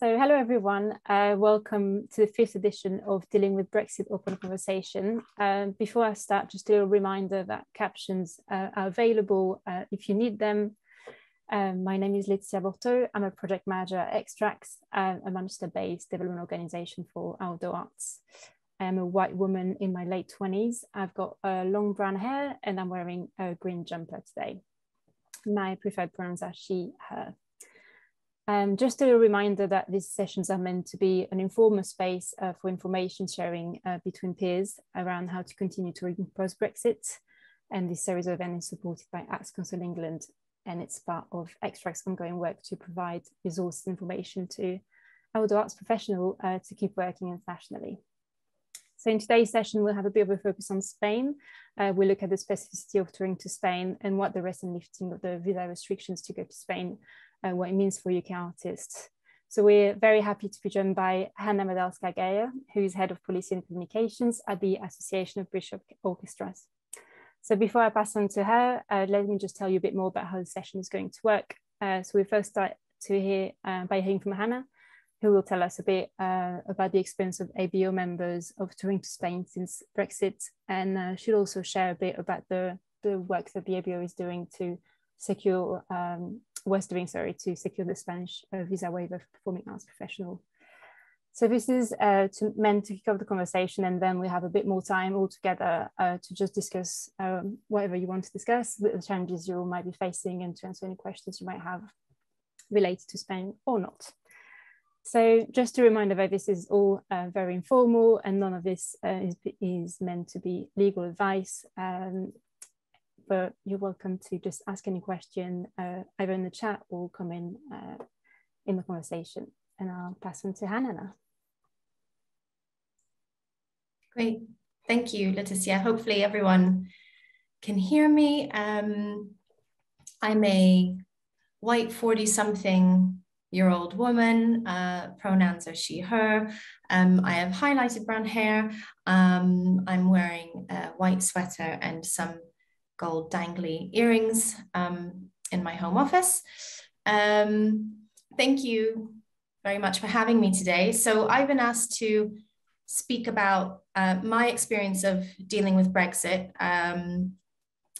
So hello everyone, uh, welcome to the fifth edition of Dealing with Brexit Open Conversation. Uh, before I start, just a little reminder that captions uh, are available uh, if you need them. Um, my name is Laetitia Borteau. I'm a project manager at Xtrax, uh, a Manchester-based development organization for outdoor arts. I'm a white woman in my late 20s. I've got long brown hair and I'm wearing a green jumper today. My preferred pronouns are she, her. Um, just a reminder that these sessions are meant to be an informal space uh, for information sharing uh, between peers around how to continue to post Brexit. And this series of events is supported by Arts Council England, and it's part of Xtrax's ongoing work to provide resources information to outdoor arts professionals uh, to keep working internationally. So in today's session, we'll have a bit of a focus on Spain. Uh, we'll look at the specificity of touring to Spain and what the recent lifting of the visa restrictions to go to Spain uh, what it means for UK artists. So we're very happy to be joined by Hanna Medalska-Geyer, who is Head of Policy and Communications at the Association of British Orchestras. So before I pass on to her, uh, let me just tell you a bit more about how the session is going to work. Uh, so we first start to hear uh, by hearing from Hannah, who will tell us a bit uh, about the experience of ABO members of touring to Spain since Brexit, and uh, she'll also share a bit about the, the work that the ABO is doing to secure um, was doing, sorry, to secure the Spanish uh, visa waiver for performing arts professional. So this is uh, to, meant to kick off the conversation and then we have a bit more time all together uh, to just discuss um, whatever you want to discuss, the challenges you might be facing and to answer any questions you might have related to Spain or not. So just a reminder that this is all uh, very informal and none of this uh, is, is meant to be legal advice. Um, but you're welcome to just ask any question uh, either in the chat or come in uh, in the conversation. And I'll pass on to Hanna now. Great. Thank you, Laetitia. Hopefully everyone can hear me. Um, I'm a white 40 something year old woman. Uh, pronouns are she, her. Um, I have highlighted brown hair. Um, I'm wearing a white sweater and some gold dangly earrings um, in my home office. Um, thank you very much for having me today. So I've been asked to speak about uh, my experience of dealing with Brexit. Um,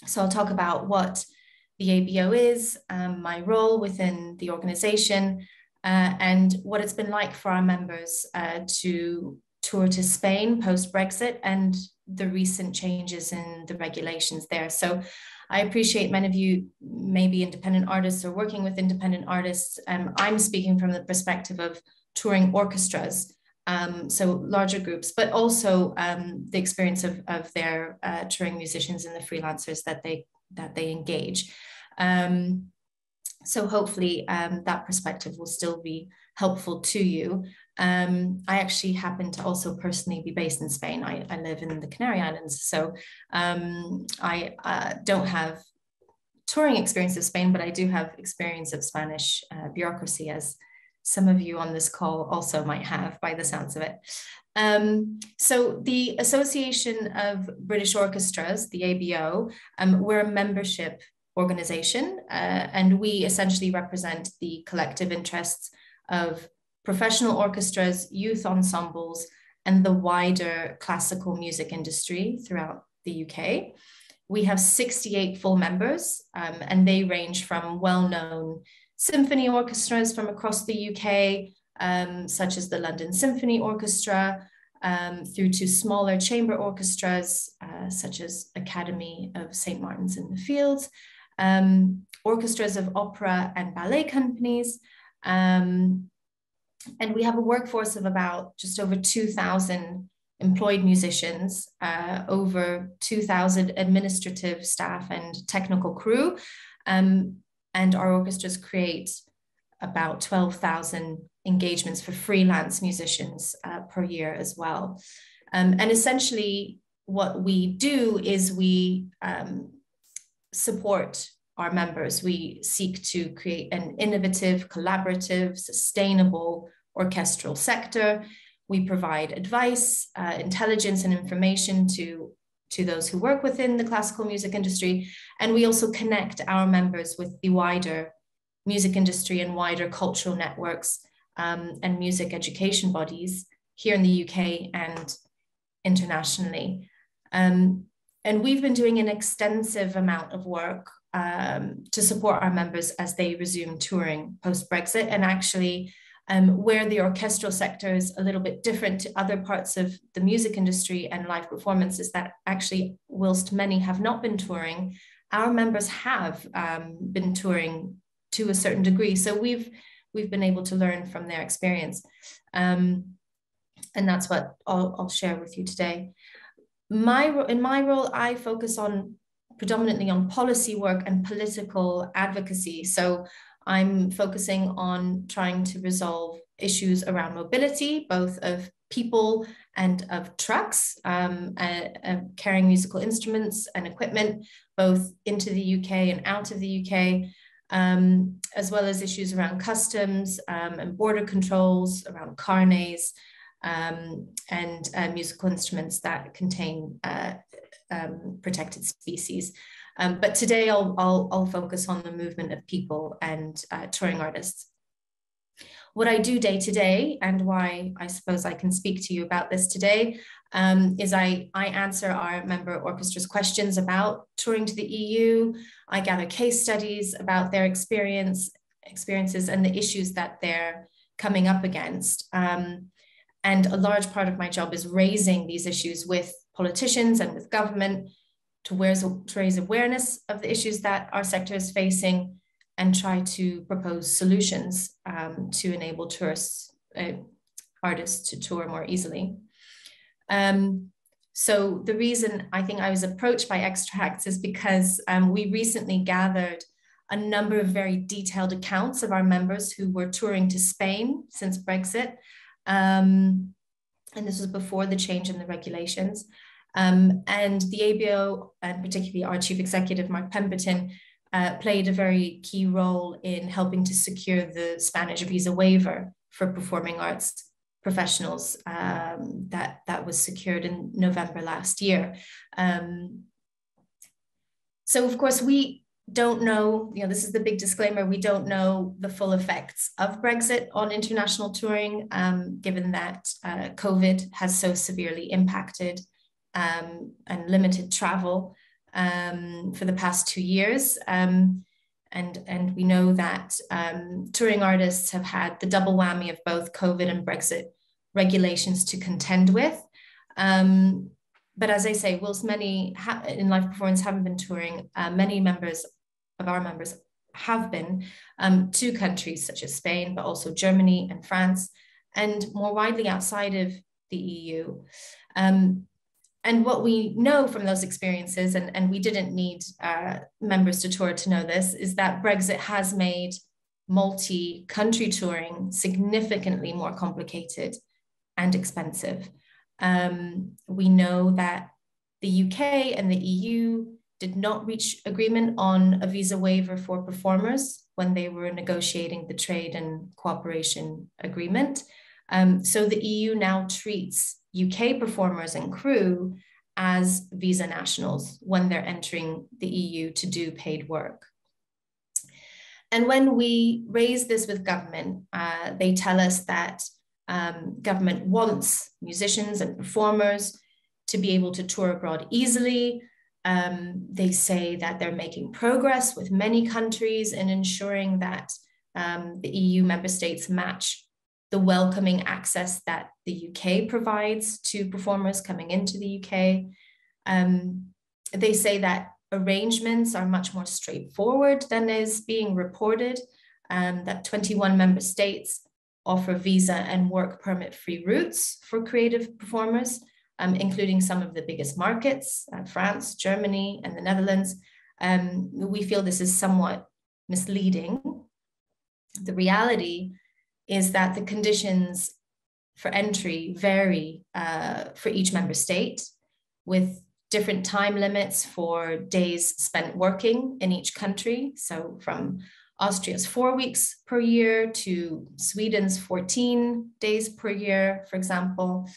so I'll talk about what the ABO is, um, my role within the organization, uh, and what it's been like for our members uh, to tour to Spain post Brexit and the recent changes in the regulations there. So I appreciate many of you may be independent artists or working with independent artists. Um, I'm speaking from the perspective of touring orchestras, um, so larger groups, but also um, the experience of, of their uh, touring musicians and the freelancers that they that they engage. Um, so hopefully um, that perspective will still be helpful to you. Um, I actually happen to also personally be based in Spain. I, I live in the Canary Islands, so um, I uh, don't have touring experience of Spain, but I do have experience of Spanish uh, bureaucracy, as some of you on this call also might have by the sounds of it. Um, so the Association of British Orchestras, the ABO, um, we're a membership organization, uh, and we essentially represent the collective interests of professional orchestras, youth ensembles, and the wider classical music industry throughout the UK. We have 68 full members, um, and they range from well known symphony orchestras from across the UK, um, such as the London Symphony Orchestra, um, through to smaller chamber orchestras, uh, such as Academy of St. Martin's in the Fields, um, orchestras of opera and ballet companies, um, and we have a workforce of about just over 2,000 employed musicians, uh, over 2,000 administrative staff and technical crew. Um, and our orchestras create about 12,000 engagements for freelance musicians uh, per year as well. Um, and essentially, what we do is we um, support our members. We seek to create an innovative, collaborative, sustainable orchestral sector. We provide advice, uh, intelligence, and information to, to those who work within the classical music industry. And we also connect our members with the wider music industry and wider cultural networks um, and music education bodies here in the UK and internationally. Um, and we've been doing an extensive amount of work um, to support our members as they resume touring post Brexit. And actually, um, where the orchestral sector is a little bit different to other parts of the music industry and live performances, that actually, whilst many have not been touring, our members have um, been touring to a certain degree. So we've we've been able to learn from their experience. Um, and that's what I'll, I'll share with you today. My in my role, I focus on predominantly on policy work and political advocacy. So I'm focusing on trying to resolve issues around mobility, both of people and of trucks, um, uh, uh, carrying musical instruments and equipment, both into the UK and out of the UK, um, as well as issues around customs um, and border controls, around carnets, um, and uh, musical instruments that contain uh, um, protected species. Um, but today I'll, I'll, I'll, focus on the movement of people and uh, touring artists. What I do day to day and why I suppose I can speak to you about this today um, is I, I answer our member orchestra's questions about touring to the EU. I gather case studies about their experience, experiences and the issues that they're coming up against. Um, and a large part of my job is raising these issues with politicians and with government to, raise awareness of the issues that our sector is facing and try to propose solutions um, to enable tourists, uh, artists to tour more easily. Um, so the reason I think I was approached by Xtrax is because um, we recently gathered a number of very detailed accounts of our members who were touring to Spain since Brexit um, and this was before the change in the regulations. Um, and the ABO, and particularly our chief executive, Mark Pemberton, uh, played a very key role in helping to secure the Spanish visa waiver for performing arts professionals um, that, that was secured in November last year. Um, so, of course, we don't know, you know, this is the big disclaimer, we don't know the full effects of Brexit on international touring, um, given that uh, COVID has so severely impacted um, and limited travel um, for the past two years. Um, and, and we know that um, touring artists have had the double whammy of both COVID and Brexit regulations to contend with. Um, but as I say, whilst many in live performance haven't been touring, uh, many members of our members have been um, to countries such as Spain, but also Germany and France, and more widely outside of the EU. Um, and what we know from those experiences, and, and we didn't need uh, members to tour to know this, is that Brexit has made multi country touring significantly more complicated and expensive. Um, we know that the UK and the EU did not reach agreement on a visa waiver for performers when they were negotiating the trade and cooperation agreement. Um, so the EU now treats UK performers and crew as visa nationals when they're entering the EU to do paid work. And when we raise this with government, uh, they tell us that um, government wants musicians and performers to be able to tour abroad easily, um, they say that they're making progress with many countries in ensuring that um, the EU member states match the welcoming access that the UK provides to performers coming into the UK. Um, they say that arrangements are much more straightforward than is being reported, um, that 21 member states offer visa and work permit free routes for creative performers um, including some of the biggest markets, uh, France, Germany, and the Netherlands. Um, we feel this is somewhat misleading. The reality is that the conditions for entry vary uh, for each member state with different time limits for days spent working in each country. So from Austria's four weeks per year to Sweden's 14 days per year, for example.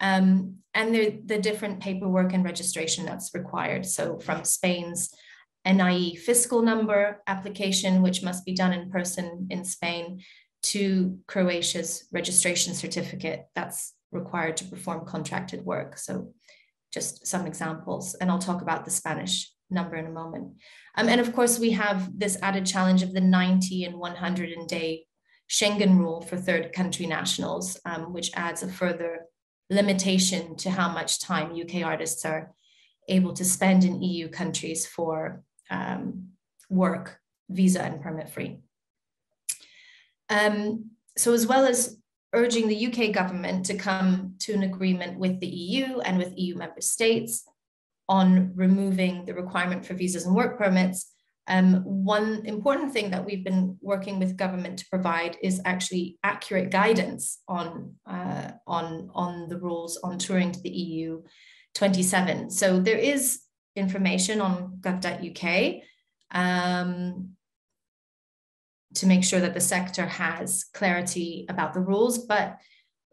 Um, and the, the different paperwork and registration that's required. So from Spain's NIE fiscal number application, which must be done in person in Spain, to Croatia's registration certificate that's required to perform contracted work. So just some examples, and I'll talk about the Spanish number in a moment. Um, and of course, we have this added challenge of the 90 and 100 day Schengen rule for third country nationals, um, which adds a further limitation to how much time UK artists are able to spend in EU countries for um, work, visa, and permit free. Um, so, as well as urging the UK government to come to an agreement with the EU and with EU member states on removing the requirement for visas and work permits, um, one important thing that we've been working with government to provide is actually accurate guidance on, uh, on, on the rules on touring to the EU 27. So there is information on gov.uk um, to make sure that the sector has clarity about the rules, but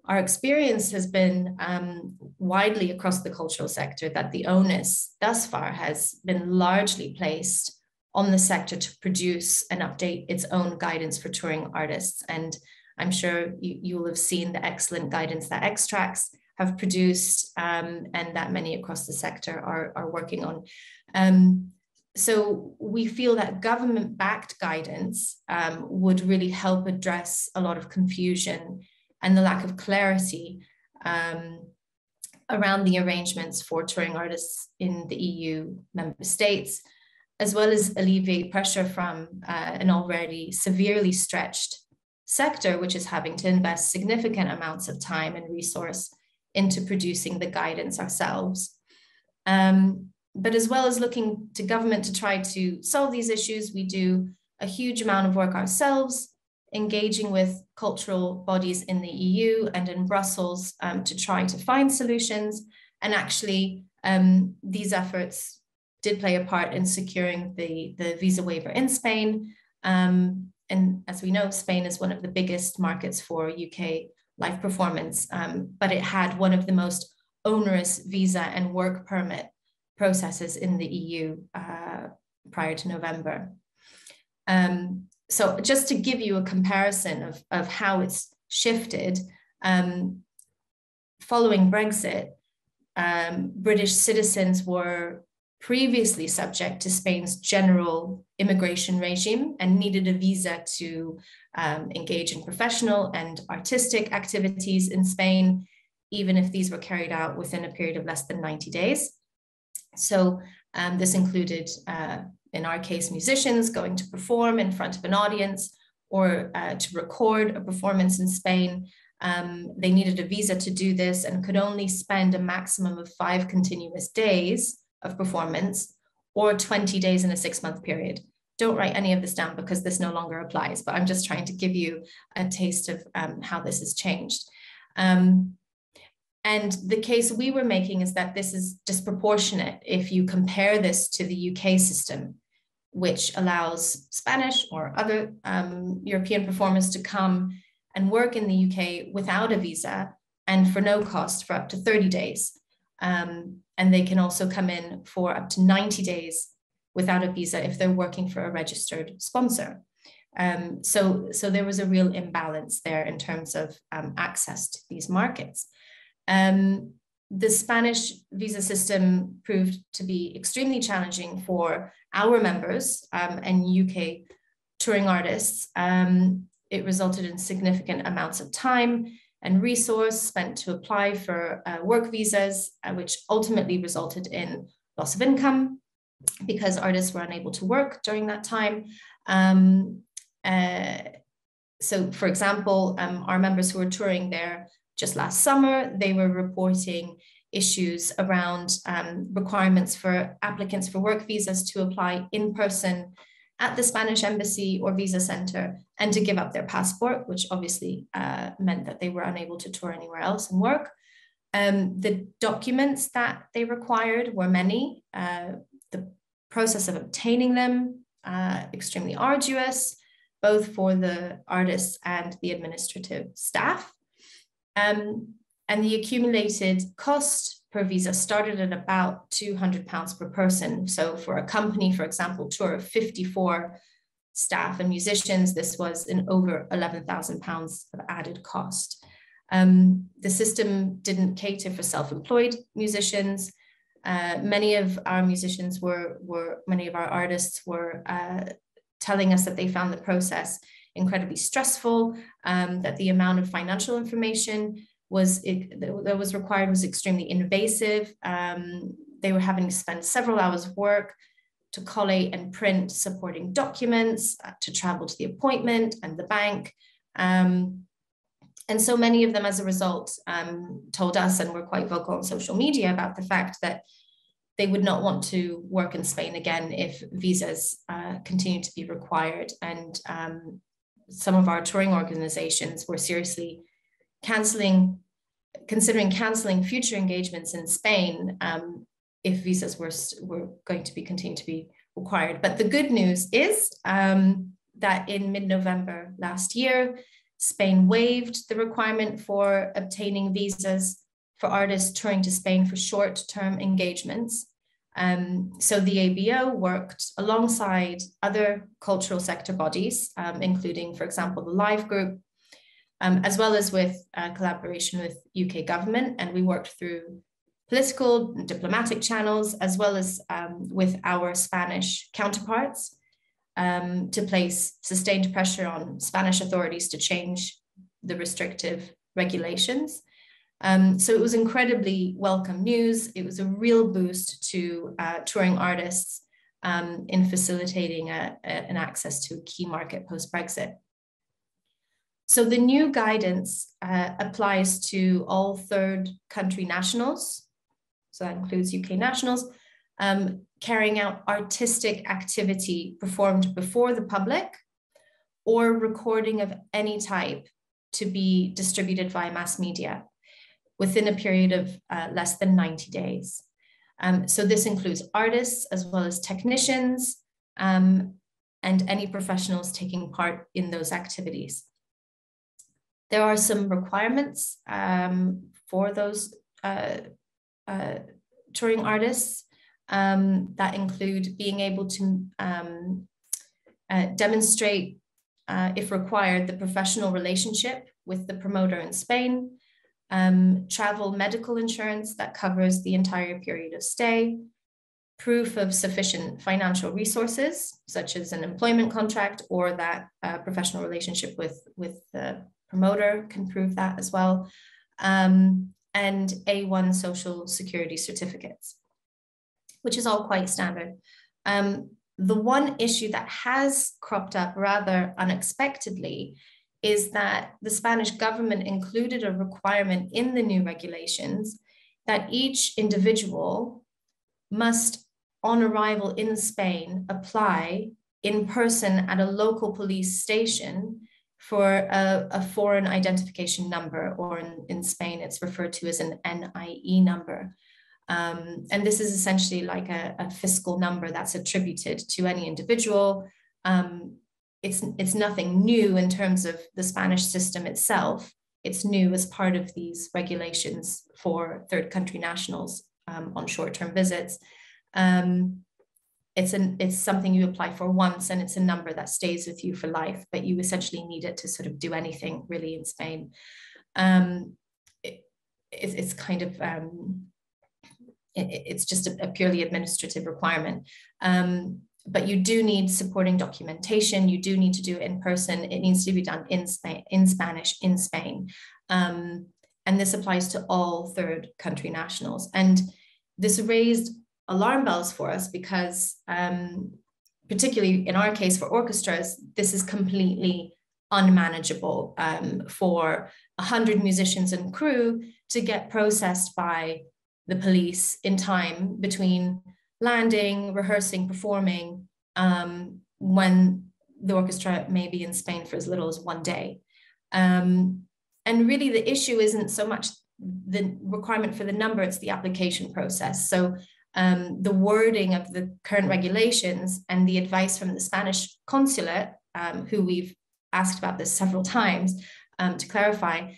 our experience has been um, widely across the cultural sector that the onus thus far has been largely placed on the sector to produce and update its own guidance for touring artists. And I'm sure you, will have seen the excellent guidance that Xtrax have produced um, and that many across the sector are, are working on. Um, so we feel that government backed guidance um, would really help address a lot of confusion and the lack of clarity um, around the arrangements for touring artists in the EU member states as well as alleviate pressure from uh, an already severely stretched sector, which is having to invest significant amounts of time and resource into producing the guidance ourselves. Um, but as well as looking to government to try to solve these issues, we do a huge amount of work ourselves, engaging with cultural bodies in the EU and in Brussels um, to try to find solutions. And actually, um, these efforts did play a part in securing the, the visa waiver in Spain. Um, and as we know, Spain is one of the biggest markets for UK live performance, um, but it had one of the most onerous visa and work permit processes in the EU uh, prior to November. Um, so just to give you a comparison of, of how it's shifted, um, following Brexit, um, British citizens were previously subject to Spain's general immigration regime and needed a visa to um, engage in professional and artistic activities in Spain, even if these were carried out within a period of less than 90 days. So um, this included, uh, in our case, musicians going to perform in front of an audience or uh, to record a performance in Spain. Um, they needed a visa to do this and could only spend a maximum of five continuous days of performance or 20 days in a six month period. Don't write any of this down because this no longer applies, but I'm just trying to give you a taste of um, how this has changed. Um, and the case we were making is that this is disproportionate if you compare this to the UK system, which allows Spanish or other um, European performers to come and work in the UK without a visa and for no cost for up to 30 days. Um, and they can also come in for up to 90 days without a visa if they're working for a registered sponsor. Um, so, so there was a real imbalance there in terms of um, access to these markets. Um, the Spanish visa system proved to be extremely challenging for our members um, and UK touring artists. Um, it resulted in significant amounts of time and resource spent to apply for uh, work visas, uh, which ultimately resulted in loss of income because artists were unable to work during that time. Um, uh, so, for example, um, our members who were touring there just last summer, they were reporting issues around um, requirements for applicants for work visas to apply in person at the Spanish embassy or visa center and to give up their passport, which obviously uh, meant that they were unable to tour anywhere else and work. Um, the documents that they required were many. Uh, the process of obtaining them, uh, extremely arduous, both for the artists and the administrative staff. Um, and the accumulated cost per visa started at about 200 pounds per person. So for a company, for example, tour of 54 staff and musicians, this was an over £11,000 of added cost. Um, the system didn't cater for self-employed musicians. Uh, many of our musicians were, were, many of our artists were uh, telling us that they found the process incredibly stressful, um, that the amount of financial information was that was required was extremely invasive. Um, they were having to spend several hours of work to collate and print supporting documents, uh, to travel to the appointment and the bank. Um, and so many of them, as a result, um, told us and were quite vocal on social media about the fact that they would not want to work in Spain again if visas uh, continue to be required. And um, some of our touring organizations were seriously canceling, considering canceling future engagements in Spain um, if visas were, were going to be continue to be required. But the good news is um, that in mid-November last year, Spain waived the requirement for obtaining visas for artists touring to Spain for short-term engagements. Um, so the ABO worked alongside other cultural sector bodies, um, including, for example, the Live Group, um, as well as with uh, collaboration with UK government. And we worked through political diplomatic channels, as well as um, with our Spanish counterparts um, to place sustained pressure on Spanish authorities to change the restrictive regulations. Um, so it was incredibly welcome news. It was a real boost to uh, touring artists um, in facilitating a, a, an access to a key market post Brexit. So the new guidance uh, applies to all third country nationals. So that includes UK nationals, um, carrying out artistic activity performed before the public or recording of any type to be distributed via mass media within a period of uh, less than 90 days. Um, so this includes artists as well as technicians um, and any professionals taking part in those activities. There are some requirements um, for those uh, uh, touring artists um, that include being able to um, uh, demonstrate, uh, if required, the professional relationship with the promoter in Spain, um, travel medical insurance that covers the entire period of stay, proof of sufficient financial resources, such as an employment contract or that uh, professional relationship with, with the promoter can prove that as well, um, and A1 social security certificates which is all quite standard. Um, the one issue that has cropped up rather unexpectedly is that the Spanish government included a requirement in the new regulations that each individual must, on arrival in Spain, apply in person at a local police station for a, a foreign identification number, or in, in Spain, it's referred to as an NIE number. Um, and this is essentially like a, a, fiscal number that's attributed to any individual. Um, it's, it's nothing new in terms of the Spanish system itself. It's new as part of these regulations for third country nationals um, on short-term visits. Um, it's, an, it's something you apply for once and it's a number that stays with you for life, but you essentially need it to sort of do anything really in Spain. Um, it, it's kind of um, it's just a, a purely administrative requirement. Um, but you do need supporting documentation. You do need to do it in person. It needs to be done in Spain, in Spanish, in Spain. Um, and this applies to all third country nationals. And this raised alarm bells for us because, um, particularly in our case for orchestras, this is completely unmanageable um, for 100 musicians and crew to get processed by the police in time between landing, rehearsing, performing, um, when the orchestra may be in Spain for as little as one day. Um, and really, the issue isn't so much the requirement for the number, it's the application process. So, um, the wording of the current regulations and the advice from the Spanish consulate, um, who we've asked about this several times um, to clarify,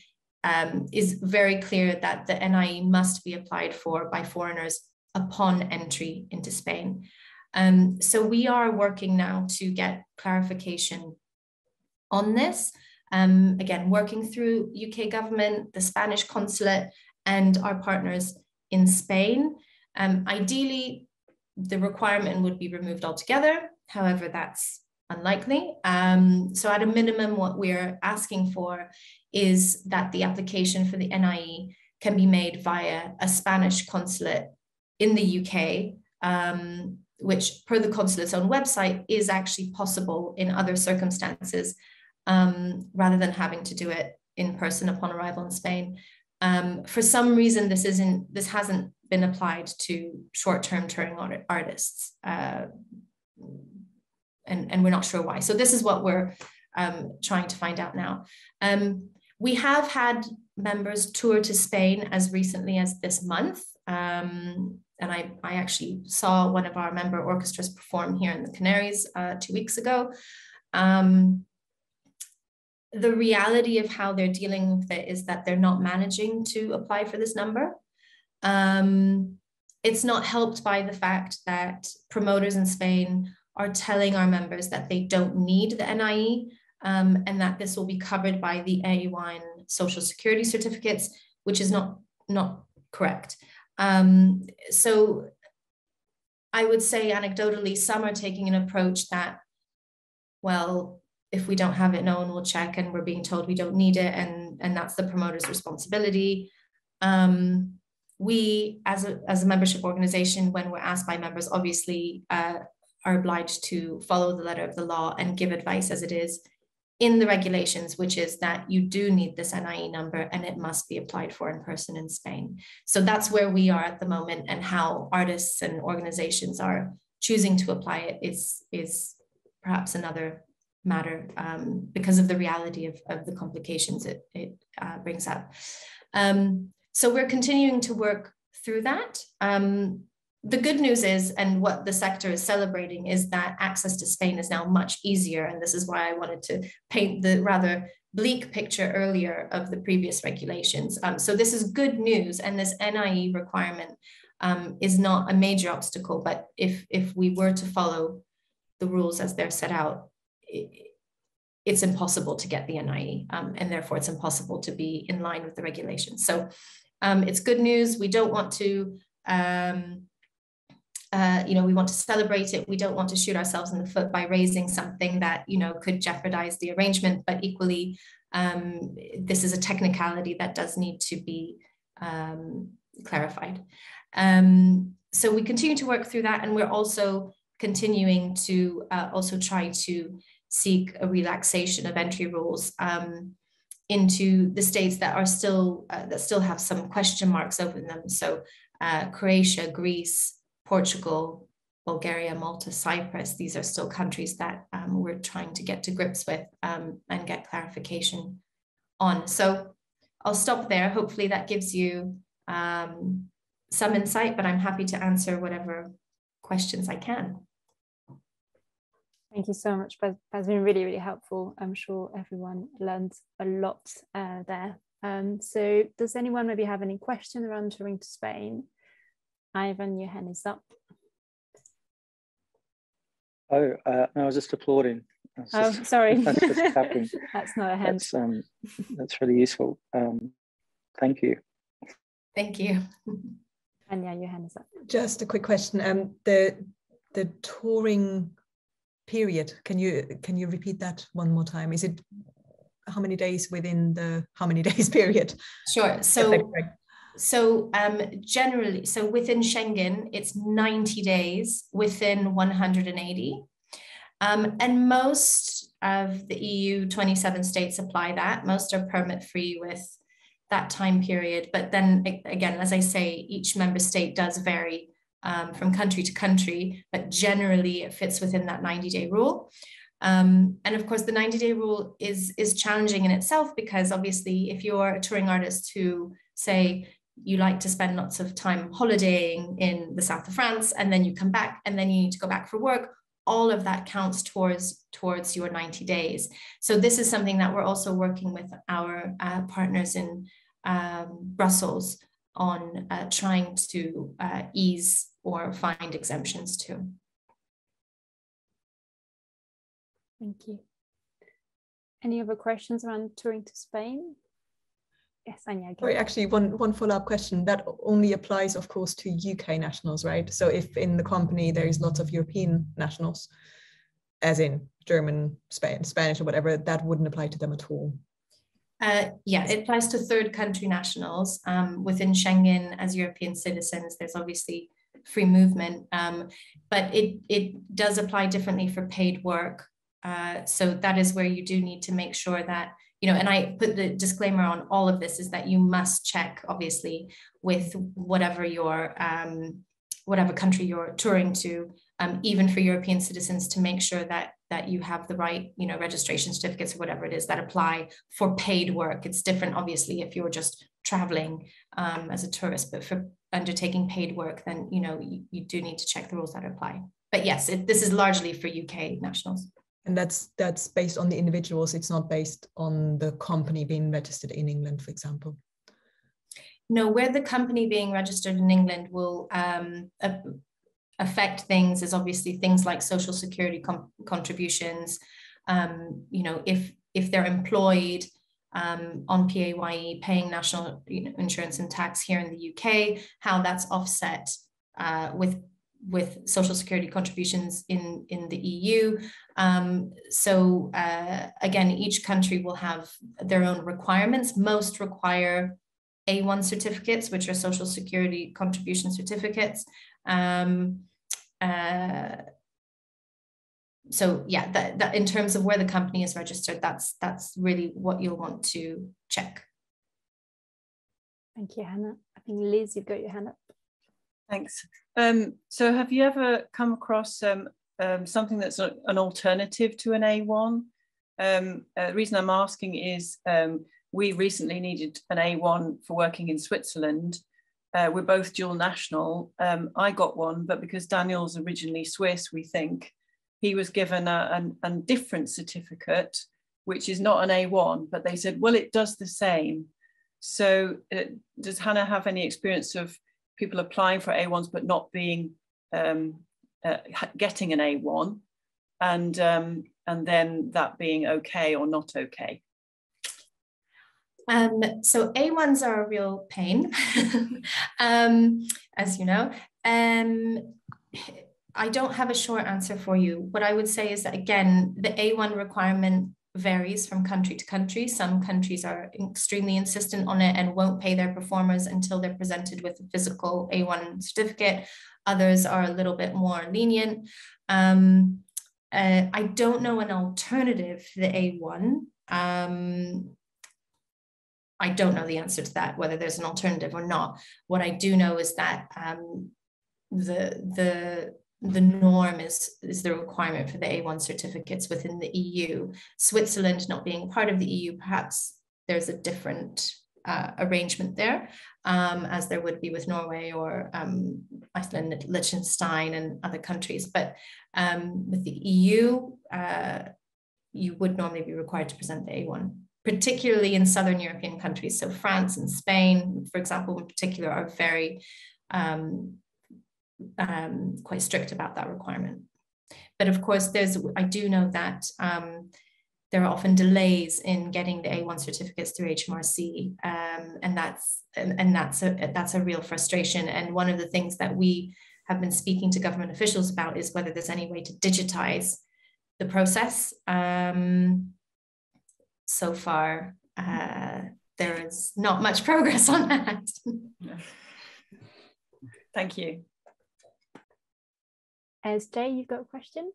um, is very clear that the NIE must be applied for by foreigners upon entry into Spain. Um, so we are working now to get clarification on this. Um, again, working through UK government, the Spanish consulate, and our partners in Spain. Um, ideally, the requirement would be removed altogether. However, that's unlikely. Um, so at a minimum, what we're asking for is that the application for the NIE can be made via a Spanish consulate in the UK, um, which per the consulate's own website is actually possible in other circumstances, um, rather than having to do it in person upon arrival in Spain. Um, for some reason, this isn't this hasn't been applied to short-term touring artists, uh, and and we're not sure why. So this is what we're um, trying to find out now. Um, we have had members tour to Spain as recently as this month. Um, and I, I actually saw one of our member orchestras perform here in the Canaries uh, two weeks ago. Um, the reality of how they're dealing with it is that they're not managing to apply for this number. Um, it's not helped by the fact that promoters in Spain are telling our members that they don't need the NIE um, and that this will be covered by the A1 social security certificates, which is not, not correct. Um, so I would say anecdotally, some are taking an approach that, well, if we don't have it, no one will check and we're being told we don't need it and, and that's the promoter's responsibility. Um, we, as a, as a membership organization, when we're asked by members, obviously uh, are obliged to follow the letter of the law and give advice as it is in the regulations, which is that you do need this NIE number and it must be applied for in person in Spain. So that's where we are at the moment and how artists and organizations are choosing to apply it is, is perhaps another matter um, because of the reality of, of the complications it, it uh, brings up. Um, so we're continuing to work through that. Um, the good news is, and what the sector is celebrating, is that access to Spain is now much easier. And this is why I wanted to paint the rather bleak picture earlier of the previous regulations. Um, so this is good news, and this NIE requirement um, is not a major obstacle. But if if we were to follow the rules as they're set out, it, it's impossible to get the NIE, um, and therefore it's impossible to be in line with the regulations. So um, it's good news. We don't want to um, uh, you know, we want to celebrate it. We don't want to shoot ourselves in the foot by raising something that, you know, could jeopardize the arrangement. But equally, um, this is a technicality that does need to be um, clarified. Um, so we continue to work through that, and we're also continuing to uh, also try to seek a relaxation of entry rules um, into the states that are still uh, that still have some question marks over them. So uh, Croatia, Greece, Portugal, Bulgaria, Malta, Cyprus, these are still countries that um, we're trying to get to grips with um, and get clarification on. So I'll stop there. Hopefully that gives you um, some insight, but I'm happy to answer whatever questions I can. Thank you so much. That's been really, really helpful. I'm sure everyone learned a lot uh, there. Um, so does anyone maybe have any question around touring to Spain? Ivan, your hand is up. Oh, uh, no, I was just applauding. Was oh, just, sorry. That's, that's not a hand. That's, um, that's really useful. Um, thank you. Thank you. Anya, your hand is up. Just a quick question. Um, the the touring period. Can you can you repeat that one more time? Is it how many days within the how many days period? Sure. So so um, generally, so within Schengen, it's 90 days within 180. Um, and most of the EU 27 states apply that. Most are permit free with that time period. But then again, as I say, each member state does vary um, from country to country, but generally it fits within that 90 day rule. Um, and of course, the 90 day rule is, is challenging in itself because obviously, if you're a touring artist who, say, you like to spend lots of time holidaying in the south of France and then you come back and then you need to go back for work all of that counts towards towards your 90 days so this is something that we're also working with our uh, partners in um, brussels on uh, trying to uh, ease or find exemptions to Thank you. Any other questions around touring to Spain? Yes, Anya. Sorry, actually, one one follow up question. That only applies, of course, to UK nationals, right? So if in the company there is lots of European nationals, as in German, Spain, Spanish, or whatever, that wouldn't apply to them at all. Uh, yeah, it applies to third country nationals um, within Schengen as European citizens. There's obviously free movement, um, but it it does apply differently for paid work. Uh, so that is where you do need to make sure that you know, and I put the disclaimer on all of this is that you must check, obviously, with whatever your um, whatever country you're touring to, um, even for European citizens, to make sure that that you have the right, you know, registration certificates or whatever it is that apply for paid work. It's different, obviously, if you're just traveling um, as a tourist, but for undertaking paid work, then you know you, you do need to check the rules that apply. But yes, it, this is largely for UK nationals and that's that's based on the individuals. It's not based on the company being registered in england for example. No where the company being registered in england will um, affect things is obviously things like social security contributions. Um, you know if if they're employed um, on PAYE, paying national insurance and tax here in the UK, how that's offset uh, with with social security contributions in, in the EU. Um, so uh, again, each country will have their own requirements. Most require A1 certificates, which are social security contribution certificates. Um, uh, so yeah, that, that in terms of where the company is registered, that's that's really what you'll want to check. Thank you, Hannah. I think Liz, you've got your hand up. Thanks. Um, so have you ever come across um, um, something that's a, an alternative to an A1? Um, uh, the reason I'm asking is um, we recently needed an A1 for working in Switzerland. Uh, we're both dual national. Um, I got one, but because Daniel's originally Swiss, we think he was given a, a, a different certificate, which is not an A1, but they said, well, it does the same. So uh, does Hannah have any experience of people applying for A1s but not being um, uh, getting an A1, and um, and then that being okay or not okay. Um, so A1s are a real pain, um, as you know. Um, I don't have a short answer for you. What I would say is that again, the A1 requirement varies from country to country. Some countries are extremely insistent on it and won't pay their performers until they're presented with a physical A1 certificate. Others are a little bit more lenient. Um, uh, I don't know an alternative to the A1. Um, I don't know the answer to that, whether there's an alternative or not. What I do know is that um, the the the norm is, is the requirement for the A1 certificates within the EU. Switzerland not being part of the EU, perhaps there's a different uh, arrangement there, um, as there would be with Norway or um, Iceland, Liechtenstein, and other countries. But um, with the EU, uh, you would normally be required to present the A1, particularly in Southern European countries. So France and Spain, for example, in particular, are very um, quite strict about that requirement. But of course, there's I do know that um, there are often delays in getting the A1 certificates through HMRC, um, and that's and, and, that's a that's a real frustration. And one of the things that we have been speaking to government officials about is whether there's any way to digitize the process. Um, so far, uh, there is not much progress on that. Thank you. As Jay, you've got a question?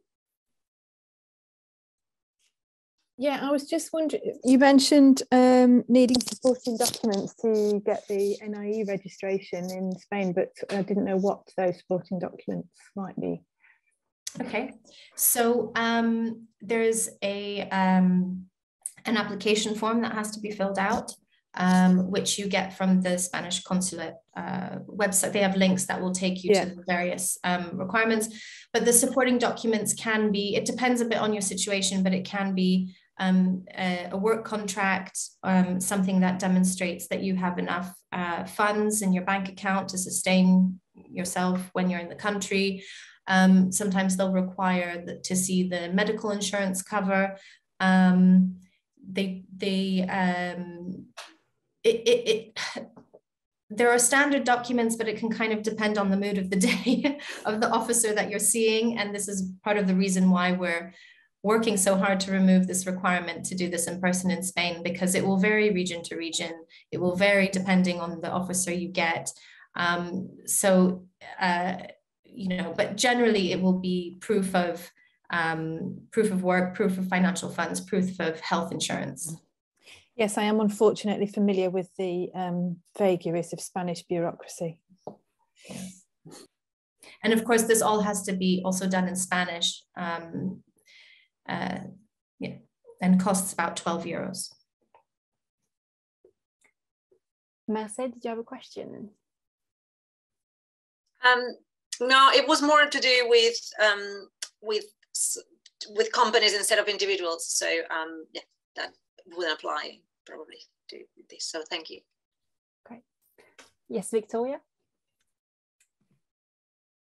Yeah, I was just wondering, you mentioned um, needing supporting documents to get the NIE registration in Spain, but I didn't know what those supporting documents might be. Okay, so um, there's a um, an application form that has to be filled out um, which you get from the Spanish consulate uh, website. They have links that will take you yeah. to the various um, requirements. But the supporting documents can be, it depends a bit on your situation, but it can be um, a, a, work contract, um, something that demonstrates that you have enough uh, funds in your bank account to sustain yourself when you're in the country. Um, sometimes they'll require the, to see the medical insurance cover. Um, they they um, it, there are standard documents, but it can kind of depend on the mood of the day of the officer that you're seeing. And this is part of the reason why we're working so hard to remove this requirement to do this in person in Spain, because it will vary region to region. It will vary depending on the officer you get. Um, so, uh, you know, but generally it will be proof of um, proof of work, proof of financial funds, proof of health insurance. Yes, I am unfortunately familiar with the um, vagaries of Spanish bureaucracy. And of course, this all has to be also done in Spanish. Um, uh, yeah, and costs about 12 euros. Merced, did you have a question? Um, no, it was more to do with um, with with companies instead of individuals. So um, yeah, that wouldn't apply probably do this. So thank you. Great. Yes, Victoria.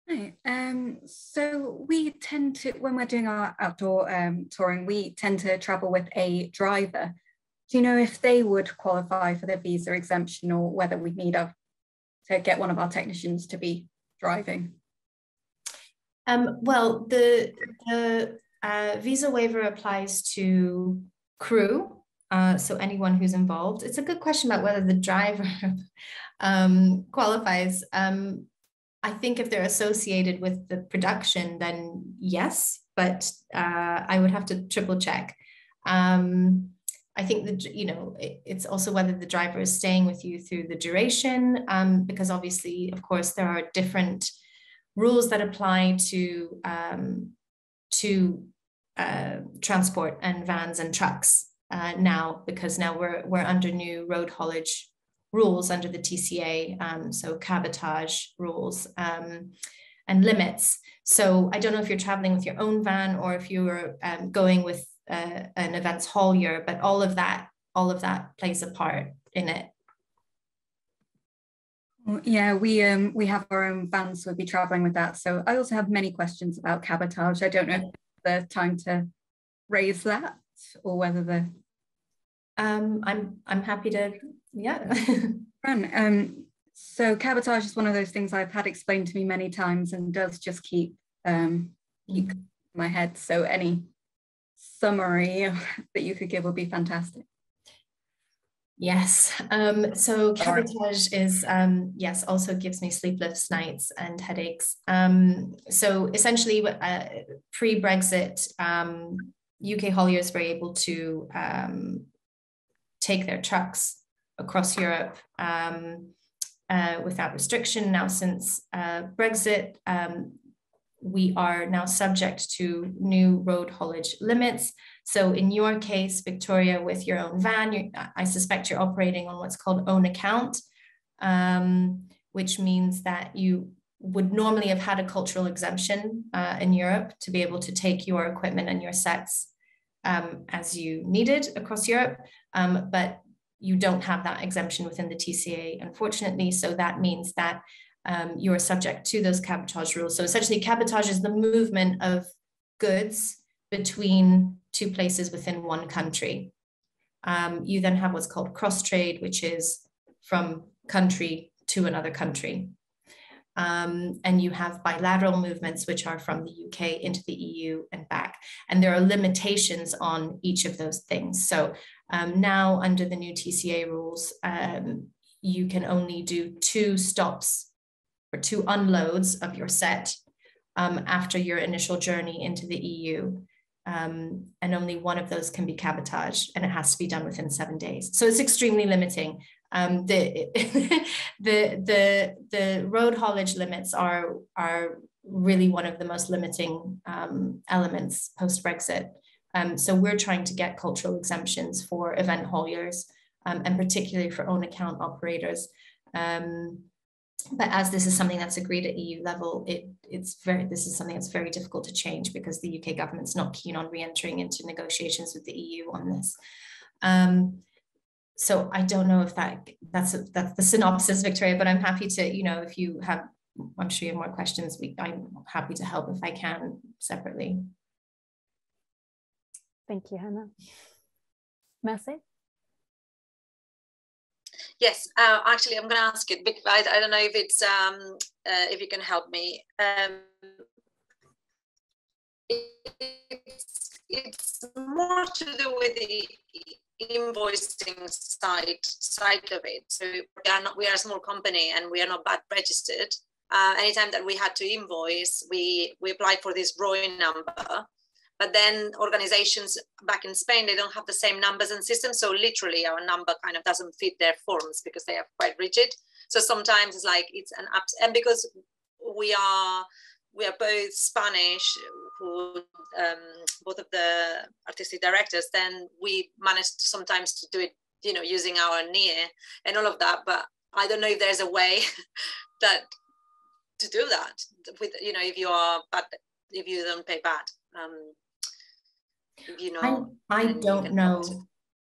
Hi. Um, so we tend to, when we're doing our outdoor um, touring, we tend to travel with a driver. Do you know if they would qualify for the visa exemption or whether we need a, to get one of our technicians to be driving? Um, well, the, the uh, visa waiver applies to crew, uh, so anyone who's involved. It's a good question about whether the driver um, qualifies. Um, I think if they're associated with the production, then yes, but uh, I would have to triple check. Um, I think that you know it, it's also whether the driver is staying with you through the duration, um, because obviously, of course, there are different rules that apply to um, to uh, transport and vans and trucks uh, now, because now we're we're under new road haulage rules under the TCA, um, so cabotage rules um, and limits. So I don't know if you're traveling with your own van or if you're um, going with uh, an events haulier, but all of that, all of that plays a part in it. Yeah, we um we have our own vans, so we'll be traveling with that. So I also have many questions about cabotage. I don't know if the time to raise that or whether the um I'm I'm happy to yeah. um, so cabotage is one of those things I've had explained to me many times and does just keep um, keep mm. my head. So any summary that you could give would be fantastic. Yes. Um, so cabotage is, um, yes, also gives me sleepless nights and headaches. Um, so essentially, uh, pre Brexit, um, UK hauliers were able to um, take their trucks across Europe um, uh, without restriction. Now, since uh, Brexit, um, we are now subject to new road haulage limits. So, in your case, Victoria, with your own van, I suspect you're operating on what's called own account, um, which means that you would normally have had a cultural exemption uh, in Europe to be able to take your equipment and your sets um, as you needed across Europe. Um, but you don't have that exemption within the TCA, unfortunately. So that means that um, you are subject to those cabotage rules. So essentially, cabotage is the movement of goods between two places within one country. Um, you then have what's called cross trade, which is from country to another country. Um, and you have bilateral movements, which are from the UK into the EU and back. And there are limitations on each of those things. So um, now, under the new TCA rules, um, you can only do two stops or two unloads of your set um, after your initial journey into the EU. Um, and only one of those can be cabotage, and it has to be done within seven days. So it's extremely limiting. Um, the, the the the road haulage limits are are really one of the most limiting um, elements post Brexit. Um, so we're trying to get cultural exemptions for event hauliers um, and particularly for own account operators. Um, but as this is something that's agreed at EU level, it, it's very this is something that's very difficult to change because the UK government's not keen on re-entering into negotiations with the EU on this. So I don't know if that that's a, that's the synopsis, Victoria, but I'm happy to you know if you have I'm sure you have more questions. We, I'm happy to help if I can separately. Thank you, Hannah. Merci. Yes, uh, actually, I'm going to ask it I, I don't know if it's um, uh, if you can help me. Um, it's, it's more to do with the invoicing side side of it. So we are not we are a small company and we are not VAT registered. Uh, anytime that we had to invoice, we we applied for this ROI number, but then organizations back in Spain, they don't have the same numbers and systems. So literally our number kind of doesn't fit their forms because they are quite rigid. So sometimes it's like it's an app and because we are we are both Spanish, who um, both of the artistic directors, then we managed sometimes to do it, you know, using our NIE and all of that. But I don't know if there's a way that to do that with, you know, if you are, but if you don't pay VAT. Um, you know i, I don't know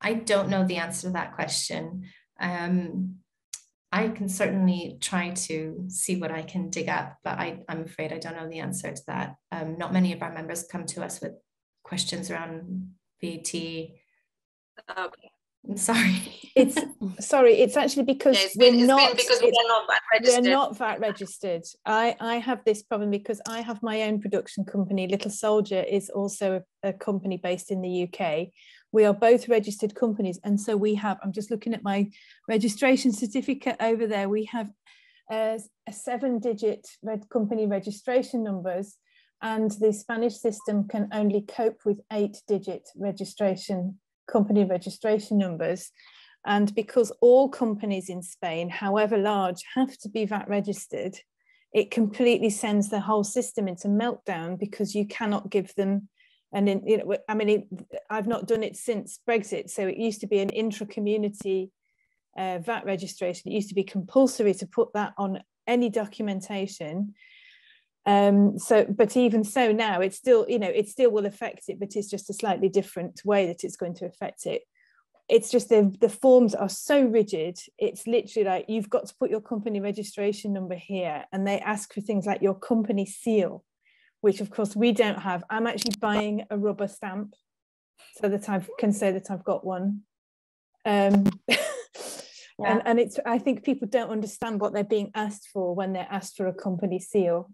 i don't know the answer to that question um, i can certainly try to see what i can dig up but I, i'm afraid i don't know the answer to that um, not many of our members come to us with questions around vat okay I'm sorry. it's sorry. It's actually because yeah, we're been, not. because we are not VAT registered. We're not VAT registered. I I have this problem because I have my own production company. Little Soldier is also a, a company based in the UK. We are both registered companies, and so we have. I'm just looking at my registration certificate over there. We have uh, a, a seven-digit red company registration numbers, and the Spanish system can only cope with eight-digit registration company registration numbers. And because all companies in Spain, however large, have to be VAT registered, it completely sends the whole system into meltdown because you cannot give them and in, you know, I mean, it, I've not done it since Brexit. So it used to be an intra-community uh, VAT registration. It used to be compulsory to put that on any documentation. Um, so, but even so now, it's still, you know, it still will affect it, but it's just a slightly different way that it's going to affect it. It's just the, the forms are so rigid. It's literally like you've got to put your company registration number here, and they ask for things like your company seal, which of course we don't have. I'm actually buying a rubber stamp so that I can say that I've got one. Um, yeah. and, and it's I think people don't understand what they're being asked for when they're asked for a company seal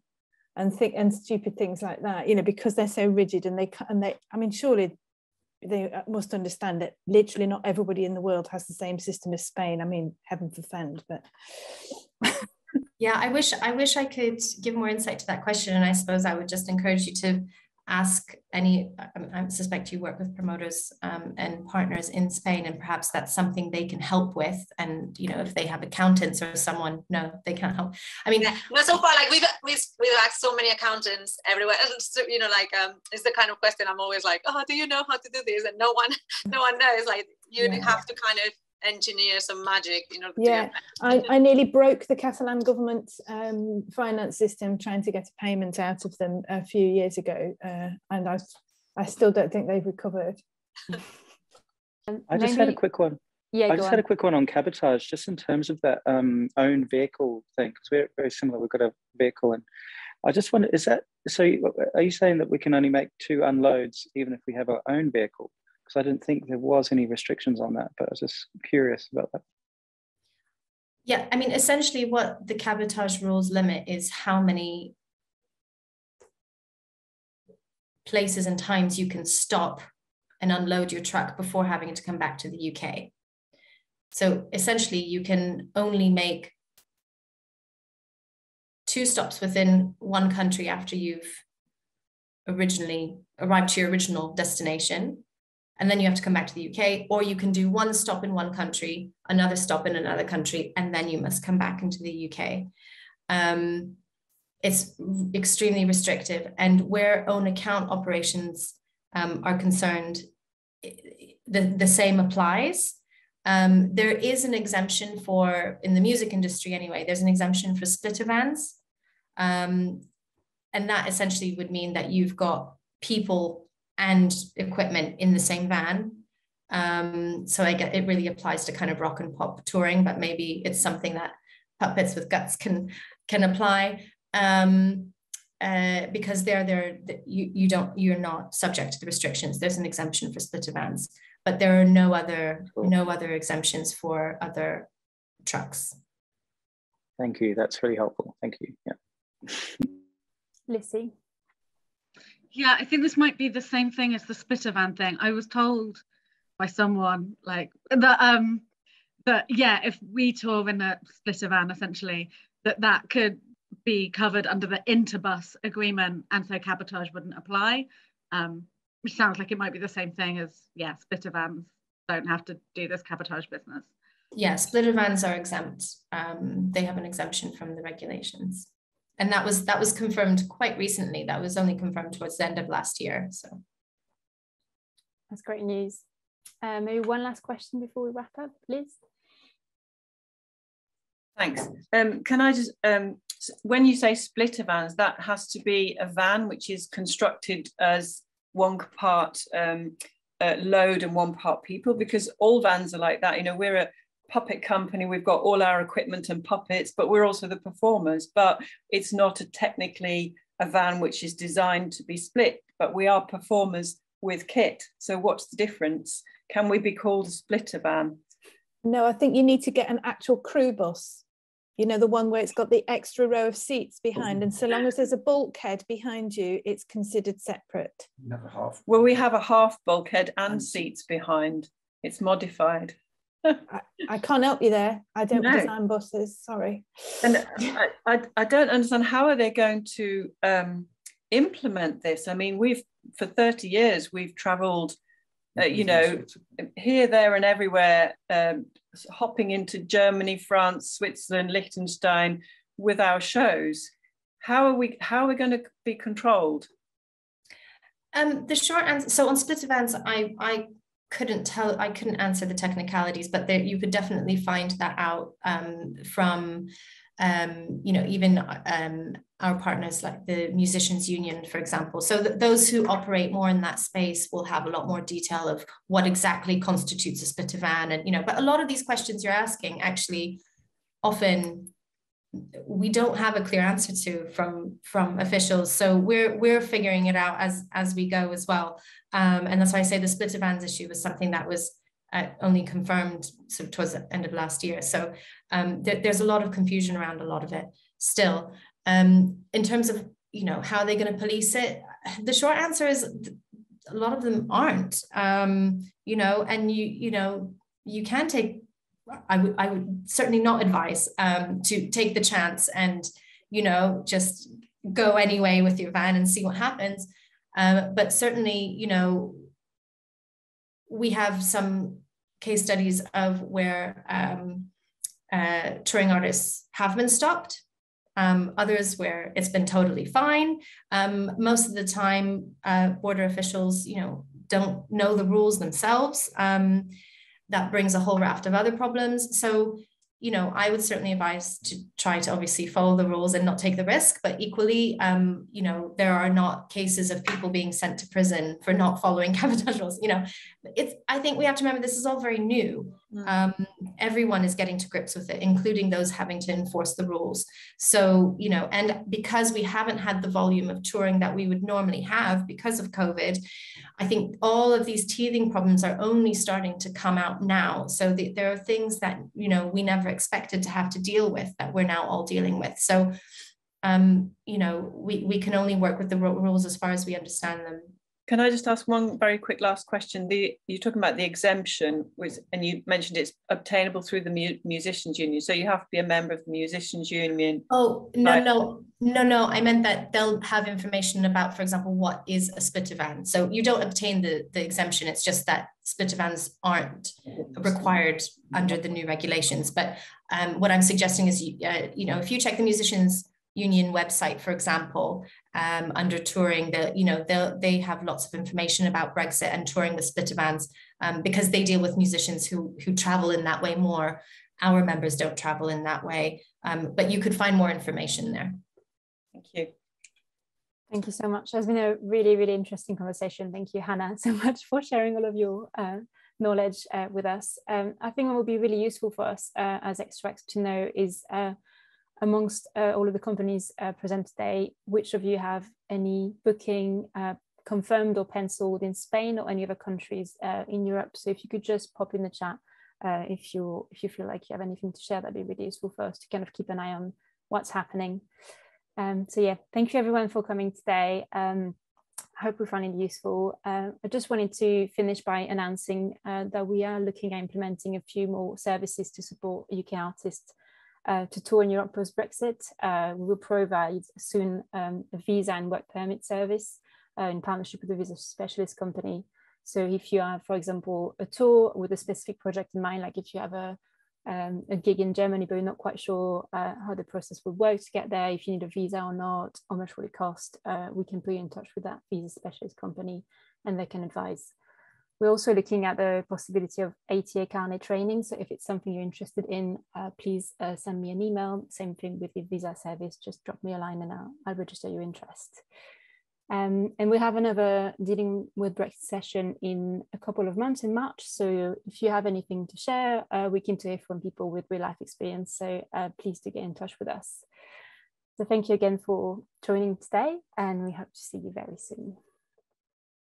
and think and stupid things like that you know because they're so rigid and they and they i mean surely they uh, must understand that literally not everybody in the world has the same system as spain i mean heaven forfend but yeah i wish i wish i could give more insight to that question and i suppose i would just encourage you to ask any i suspect you work with promoters um, and partners in spain and perhaps that's something they can help with and you know if they have accountants or someone no they can't help i mean yeah. no so far like we've we've, we've asked so many accountants everywhere so, you know like um it's the kind of question i'm always like oh do you know how to do this and no one no one knows like you yeah. have to kind of engineer some magic in order yeah I, I nearly broke the catalan government um, finance system trying to get a payment out of them a few years ago uh, and i i still don't think they've recovered. I just Maybe, had a quick one. Yeah i just on. had a quick one on cabotage just in terms of that um, own vehicle thing because we're very similar we've got a vehicle and i just wonder is that so are you saying that we can only make two unloads even if we have our own vehicle because I didn't think there was any restrictions on that, but I was just curious about that. Yeah, I mean, essentially, what the cabotage rules limit is how many places and times you can stop and unload your truck before having to come back to the UK. So essentially, you can only make two stops within one country after you've originally arrived to your original destination and then you have to come back to the UK, or you can do one stop in one country, another stop in another country, and then you must come back into the UK. Um, it's extremely restrictive. And where own account operations um, are concerned, the, the same applies. Um, there is an exemption for, in the music industry anyway, there's an exemption for splitter vans. Um, and that essentially would mean that you've got people and equipment in the same van. Um, so I get it really applies to kind of rock and pop touring, but maybe it's something that puppets with guts can can apply. Um, uh, because they're there, you, you don't, you're not subject to the restrictions. There's an exemption for splitter vans, but there are no other, cool. no other exemptions for other trucks. Thank you. That's really helpful. Thank you. Yeah. Lissy. Yeah, I think this might be the same thing as the splitter van thing. I was told by someone like that um that yeah, if we tour in a splitter van essentially, that that could be covered under the interbus agreement and so cabotage wouldn't apply. Um, which sounds like it might be the same thing as, yeah, splitter vans don't have to do this cabotage business. Yeah, splitter vans are exempt. Um, they have an exemption from the regulations. And that was that was confirmed quite recently. That was only confirmed towards the end of last year. So that's great news. Uh, maybe one last question before we wrap up, please. Thanks. Um, can I just um, when you say splitter vans, that has to be a van which is constructed as one part um, uh, load and one part people, because all vans are like that. You know, we're a puppet company, we've got all our equipment and puppets, but we're also the performers. But it's not a technically a van which is designed to be split, but we are performers with kit. So what's the difference? Can we be called a splitter van? No, I think you need to get an actual crew bus you know, the one where it's got the extra row of seats behind. And so long as there's a bulkhead behind you, it's considered separate. Never half. Well, we have a half bulkhead and seats behind. It's modified. I, I, can't help you there. I don't no. design buses. Sorry. And I, I, I, don't understand how are they going to um, implement this. I mean, we've for 30 years we've travelled, uh, you know, here, there, and everywhere um, hopping into Germany, France, Switzerland, Liechtenstein with our shows. How are we? How are we going to be controlled? Um, the short answer. So on splitter vans, I I couldn't tell. I couldn't answer the technicalities, but there, you could definitely find that out um, from um, you know, even um, our partners like the Musicians Union, for example. So th those who operate more in that space will have a lot more detail of what exactly constitutes a split van, and you know. But a lot of these questions you're asking actually often we don't have a clear answer to from from officials so we're we're figuring it out as as we go as well um, and that's why i say the splitter vans issue was something that was uh, only confirmed sort of towards the end of last year. So um, th there's a lot of confusion around a lot of it still. Um, in terms of you know how they're going to police it, the short answer is a lot of them aren't. Um, you know, and you you know you can take. I would I would certainly not advise um, to take the chance and you know just go anyway with your van and see what happens. Um, but certainly, you know, we have some case studies of where um, uh, touring artists have been stopped, um, others where it's been totally fine. Um, most of the time, uh, border officials, you know, don't know the rules themselves. That brings a whole raft of other problems. So you know, I would certainly advise to try to obviously follow the rules and not take the risk. But equally, um, you know, there are not cases of people being sent to prison for not following cabotage rules. You know, it's. I think we have to remember this is all very new. Mm. Um, everyone is getting to grips with it, including those having to enforce the rules. So, you know, and because we haven't had the volume of touring that we would normally have because of COVID, I think all of these teething problems are only starting to come out now. So the, there are things that, you know, we never expected to have to deal with that we're now all dealing with. So, um, you know, we, we can only work with the rules as far as we understand them. Can I just ask one very quick last question? The you're talking about the exemption, was, and you mentioned it's obtainable through the mu musicians union. So you have to be a member of the musicians union. Oh no, right? no, no, no. I meant that they'll have information about, for example, what is a splitter van. So you don't obtain the the exemption. It's just that splitter vans aren't required under the new regulations. But um, what I'm suggesting is, uh, you know, if you check the musicians union website, for example, um, under touring, the, you know they they have lots of information about Brexit and touring the splitter vans um, because they deal with musicians who who travel in that way more. Our members don't travel in that way, um, but you could find more information there. Thank you. Thank you so much. It's been a really, really interesting conversation. Thank you, Hannah, so much for sharing all of your uh, knowledge uh, with us. Um, I think what will be really useful for us uh, as Xtrax to know is uh, amongst uh, all of the companies uh, present today, which of you have any booking uh, confirmed or penciled in Spain or any other countries uh, in Europe? So if you could just pop in the chat uh, if you if you feel like you have anything to share, that'd be really useful for us to kind of keep an eye on what's happening. Um, so yeah, thank you everyone for coming today. Um, I hope we found it useful. Uh, I just wanted to finish by announcing that we are looking at implementing a few more services to support UK artists uh, to tour in Europe post Brexit. Uh, we will provide soon um, a visa and work permit service uh, in partnership with a visa specialist company. So if you have, for example, a tour with a specific project in mind, like if you have a, um, a gig in Germany, but you're not quite sure uh, how the process will work to get there, if you need a visa or not, how much will it cost, uh, we can put you in touch with that visa specialist company and they can advise. We're also looking at the possibility of ATA carnet training. So if it's something you're interested in, uh, please uh, send me an email. Same thing with the visa service, just drop me a line and I'll, I'll register your interest. Um, and we have another dealing with Brexit session in a couple of months in March. So if you have anything to share, uh, we can hear from people with real life experience. So uh, please do get in touch with us. So thank you again for joining today and we hope to see you very soon.